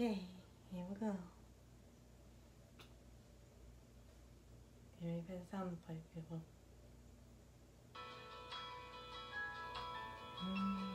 Okay, here we go. Get ready for the sound play, people. Mm-hmm.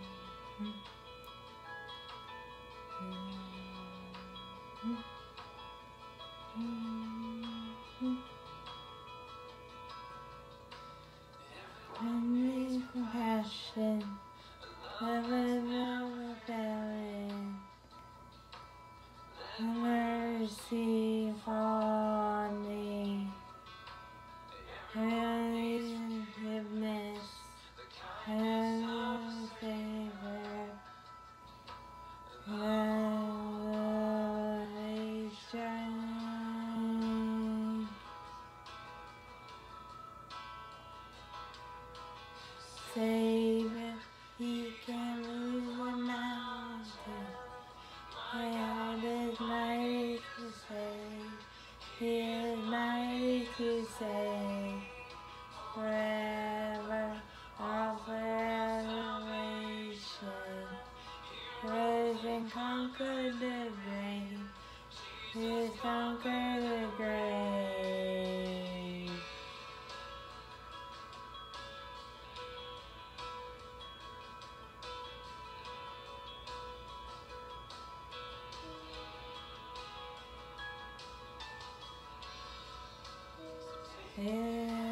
Savior, He can move a mountain. God is mighty to save. He is mighty to save. Forever, offer adoration. Rose and conquered the grave. He has conquered the grave. Is by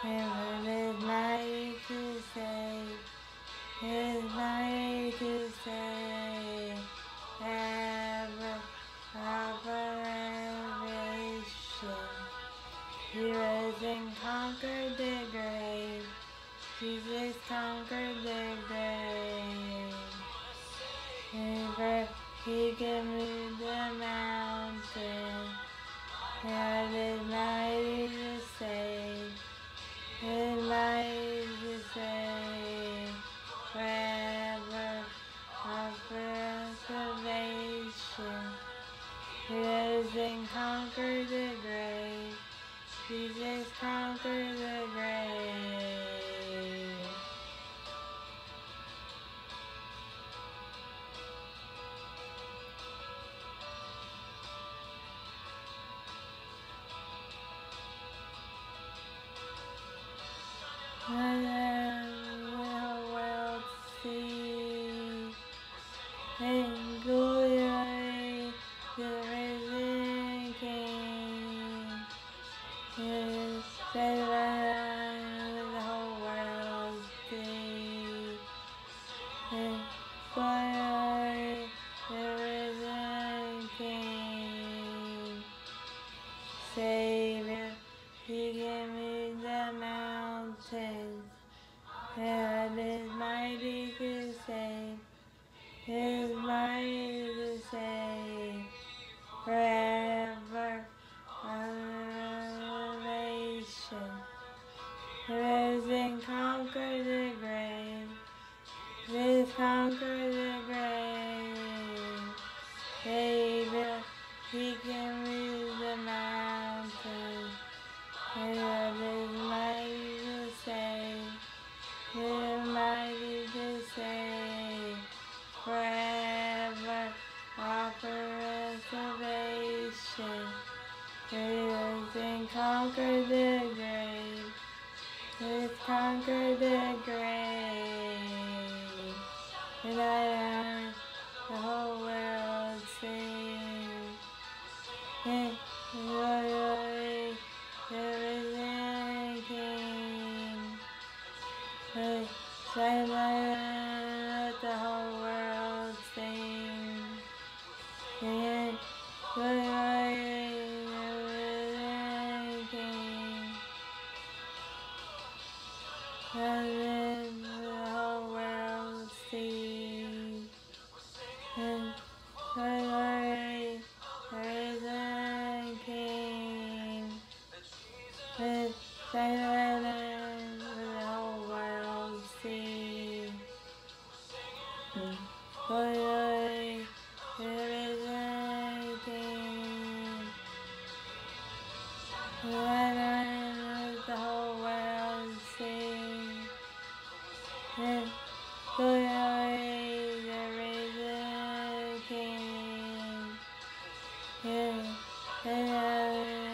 Heaven is mighty to save. Is mighty to save. Ever offer salvation. He rose and conquered the grave. Jesus conquered the grave. Ever he can move the mountain. God is mighty conquered the grave. Jesus conquered the grave. the Yes, the world. Savior, He can move the mountains. God is mighty to save. Is mighty to save. This conquered the grave. Savior, He can move the mountains. God is mighty to save. He is mighty to save. Forever offer salvation. Rose and conquered the grave. Has conquered the grave. And am the whole world sing. Hey, glory, risen King. Let the whole world sing. Hey, glory, When I the whole world sing, and glory the reason. King, and, and